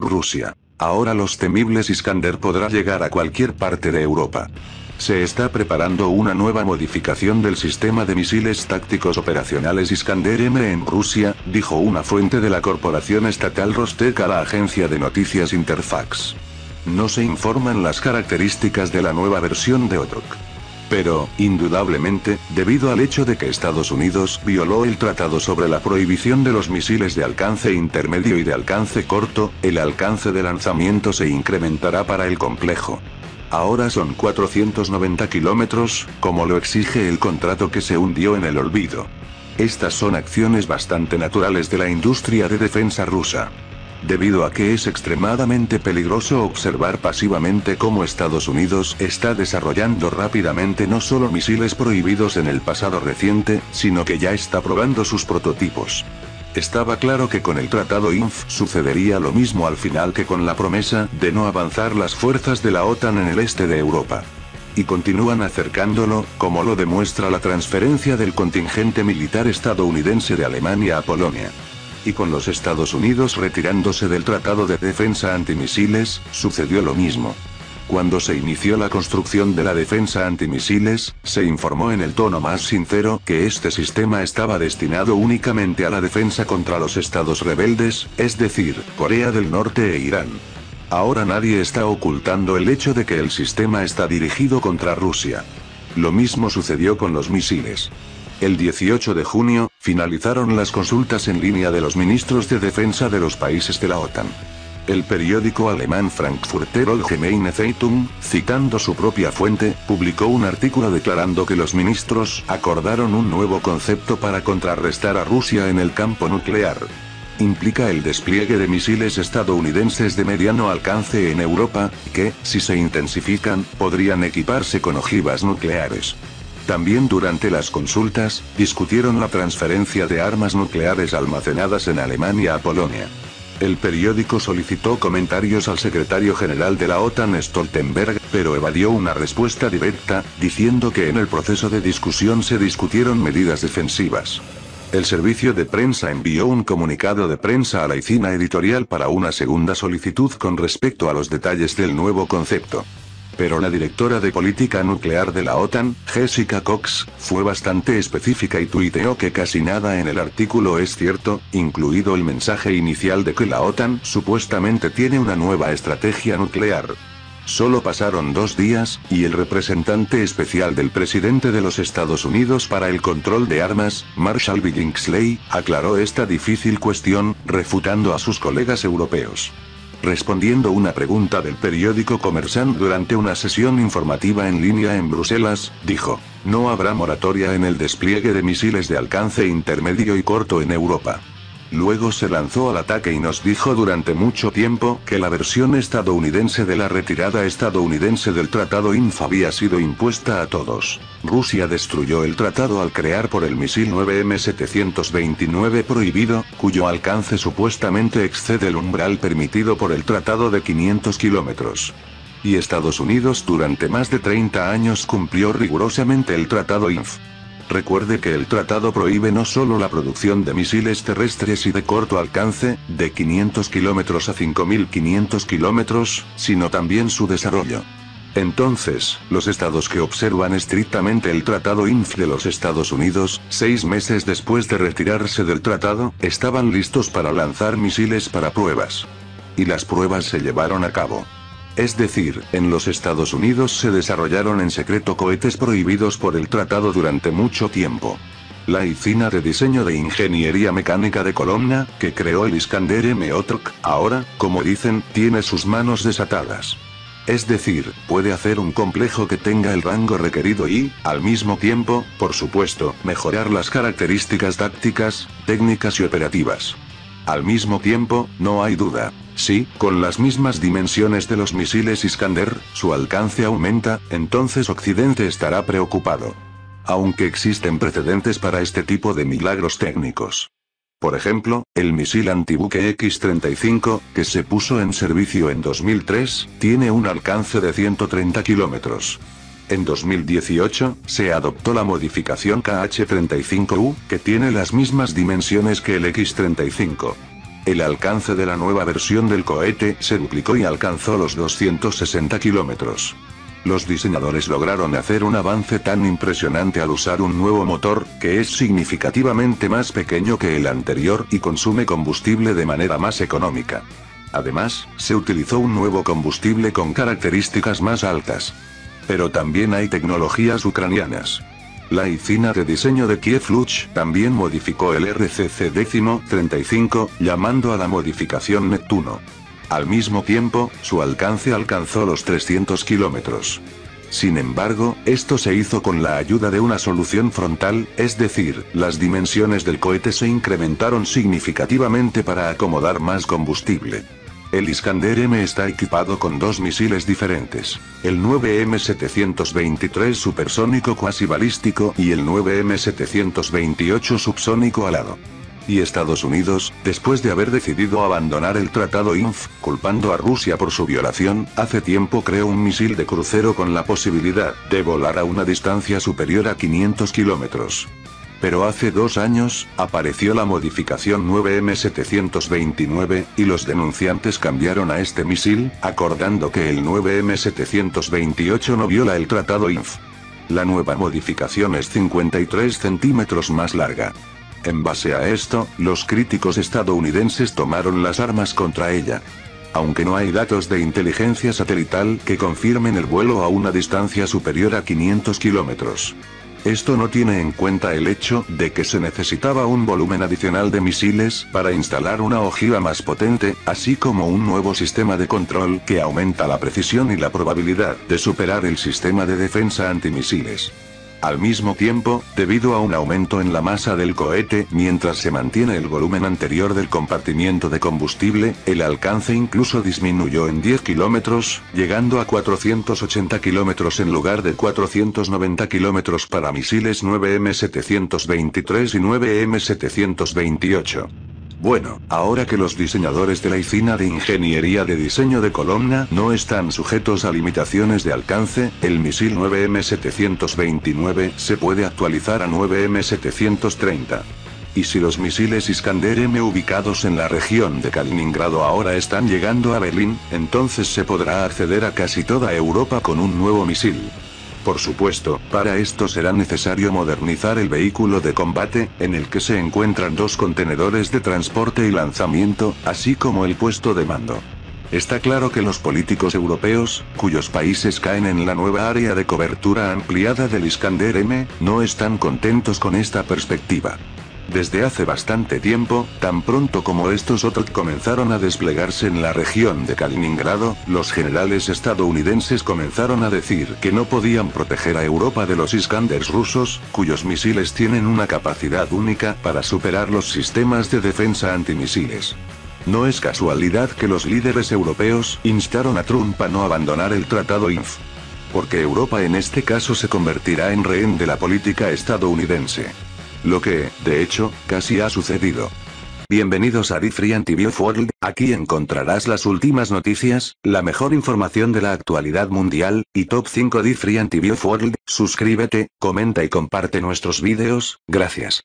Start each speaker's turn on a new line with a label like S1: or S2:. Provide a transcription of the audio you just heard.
S1: Rusia. Ahora los temibles Iskander podrá llegar a cualquier parte de Europa. Se está preparando una nueva modificación del sistema de misiles tácticos operacionales Iskander M en Rusia, dijo una fuente de la corporación estatal Rostec a la agencia de noticias Interfax. No se informan las características de la nueva versión de Otok. Pero, indudablemente, debido al hecho de que Estados Unidos violó el tratado sobre la prohibición de los misiles de alcance intermedio y de alcance corto, el alcance de lanzamiento se incrementará para el complejo. Ahora son 490 kilómetros, como lo exige el contrato que se hundió en el olvido. Estas son acciones bastante naturales de la industria de defensa rusa debido a que es extremadamente peligroso observar pasivamente cómo Estados Unidos está desarrollando rápidamente no solo misiles prohibidos en el pasado reciente, sino que ya está probando sus prototipos. Estaba claro que con el Tratado INF sucedería lo mismo al final que con la promesa de no avanzar las fuerzas de la OTAN en el este de Europa. Y continúan acercándolo, como lo demuestra la transferencia del contingente militar estadounidense de Alemania a Polonia y con los Estados Unidos retirándose del Tratado de Defensa Antimisiles, sucedió lo mismo. Cuando se inició la construcción de la defensa antimisiles, se informó en el tono más sincero que este sistema estaba destinado únicamente a la defensa contra los estados rebeldes, es decir, Corea del Norte e Irán. Ahora nadie está ocultando el hecho de que el sistema está dirigido contra Rusia. Lo mismo sucedió con los misiles. El 18 de junio, finalizaron las consultas en línea de los ministros de defensa de los países de la OTAN. El periódico alemán Frankfurter Allgemeine Zeitung, citando su propia fuente, publicó un artículo declarando que los ministros acordaron un nuevo concepto para contrarrestar a Rusia en el campo nuclear. Implica el despliegue de misiles estadounidenses de mediano alcance en Europa, que, si se intensifican, podrían equiparse con ojivas nucleares. También durante las consultas, discutieron la transferencia de armas nucleares almacenadas en Alemania a Polonia. El periódico solicitó comentarios al secretario general de la OTAN Stoltenberg, pero evadió una respuesta directa, diciendo que en el proceso de discusión se discutieron medidas defensivas. El servicio de prensa envió un comunicado de prensa a la ICINA editorial para una segunda solicitud con respecto a los detalles del nuevo concepto. Pero la directora de política nuclear de la OTAN, Jessica Cox, fue bastante específica y tuiteó que casi nada en el artículo es cierto, incluido el mensaje inicial de que la OTAN supuestamente tiene una nueva estrategia nuclear. Solo pasaron dos días, y el representante especial del presidente de los Estados Unidos para el control de armas, Marshall Billingsley, aclaró esta difícil cuestión, refutando a sus colegas europeos. Respondiendo una pregunta del periódico Commerçant durante una sesión informativa en línea en Bruselas, dijo, no habrá moratoria en el despliegue de misiles de alcance intermedio y corto en Europa. Luego se lanzó al ataque y nos dijo durante mucho tiempo que la versión estadounidense de la retirada estadounidense del Tratado INF había sido impuesta a todos. Rusia destruyó el tratado al crear por el misil 9M729 prohibido, cuyo alcance supuestamente excede el umbral permitido por el tratado de 500 kilómetros. Y Estados Unidos durante más de 30 años cumplió rigurosamente el Tratado INF. Recuerde que el tratado prohíbe no solo la producción de misiles terrestres y de corto alcance, de 500 kilómetros a 5500 kilómetros, sino también su desarrollo. Entonces, los estados que observan estrictamente el Tratado INF de los Estados Unidos, seis meses después de retirarse del tratado, estaban listos para lanzar misiles para pruebas. Y las pruebas se llevaron a cabo. Es decir, en los Estados Unidos se desarrollaron en secreto cohetes prohibidos por el tratado durante mucho tiempo. La Icina de Diseño de Ingeniería Mecánica de Colomna, que creó el Iskander M. Otok, ahora, como dicen, tiene sus manos desatadas. Es decir, puede hacer un complejo que tenga el rango requerido y, al mismo tiempo, por supuesto, mejorar las características tácticas, técnicas y operativas. Al mismo tiempo, no hay duda. Si, con las mismas dimensiones de los misiles Iskander, su alcance aumenta, entonces Occidente estará preocupado. Aunque existen precedentes para este tipo de milagros técnicos. Por ejemplo, el misil antibuque X-35, que se puso en servicio en 2003, tiene un alcance de 130 kilómetros. En 2018, se adoptó la modificación KH-35U, que tiene las mismas dimensiones que el X-35. El alcance de la nueva versión del cohete se duplicó y alcanzó los 260 kilómetros. Los diseñadores lograron hacer un avance tan impresionante al usar un nuevo motor, que es significativamente más pequeño que el anterior y consume combustible de manera más económica. Además, se utilizó un nuevo combustible con características más altas. Pero también hay tecnologías ucranianas. La ICINA de diseño de Kiev Luch también modificó el RCC 35, llamando a la modificación Neptuno. Al mismo tiempo, su alcance alcanzó los 300 kilómetros. Sin embargo, esto se hizo con la ayuda de una solución frontal, es decir, las dimensiones del cohete se incrementaron significativamente para acomodar más combustible. El Iskander M está equipado con dos misiles diferentes. El 9M723 supersónico cuasi balístico y el 9M728 subsónico alado. Y Estados Unidos, después de haber decidido abandonar el Tratado INF, culpando a Rusia por su violación, hace tiempo creó un misil de crucero con la posibilidad de volar a una distancia superior a 500 kilómetros. Pero hace dos años, apareció la modificación 9M729, y los denunciantes cambiaron a este misil, acordando que el 9M728 no viola el tratado INF. La nueva modificación es 53 centímetros más larga. En base a esto, los críticos estadounidenses tomaron las armas contra ella. Aunque no hay datos de inteligencia satelital que confirmen el vuelo a una distancia superior a 500 kilómetros. Esto no tiene en cuenta el hecho de que se necesitaba un volumen adicional de misiles para instalar una ojiva más potente, así como un nuevo sistema de control que aumenta la precisión y la probabilidad de superar el sistema de defensa antimisiles. Al mismo tiempo, debido a un aumento en la masa del cohete, mientras se mantiene el volumen anterior del compartimiento de combustible, el alcance incluso disminuyó en 10 kilómetros, llegando a 480 kilómetros en lugar de 490 kilómetros para misiles 9M723 y 9M728. Bueno, ahora que los diseñadores de la ICINA de Ingeniería de Diseño de Columna no están sujetos a limitaciones de alcance, el misil 9M729 se puede actualizar a 9M730. Y si los misiles Iskander M ubicados en la región de Kaliningrado ahora están llegando a Berlín, entonces se podrá acceder a casi toda Europa con un nuevo misil. Por supuesto, para esto será necesario modernizar el vehículo de combate, en el que se encuentran dos contenedores de transporte y lanzamiento, así como el puesto de mando. Está claro que los políticos europeos, cuyos países caen en la nueva área de cobertura ampliada del Iskander M, no están contentos con esta perspectiva. Desde hace bastante tiempo, tan pronto como estos otros comenzaron a desplegarse en la región de Kaliningrado, los generales estadounidenses comenzaron a decir que no podían proteger a Europa de los Iskanders rusos, cuyos misiles tienen una capacidad única para superar los sistemas de defensa antimisiles. No es casualidad que los líderes europeos instaron a Trump a no abandonar el Tratado INF. Porque Europa en este caso se convertirá en rehén de la política estadounidense. Lo que, de hecho, casi ha sucedido. Bienvenidos a Free Antivirus World, aquí encontrarás las últimas noticias, la mejor información de la actualidad mundial, y top 5 Free Antivirus World, suscríbete, comenta y comparte nuestros vídeos, gracias.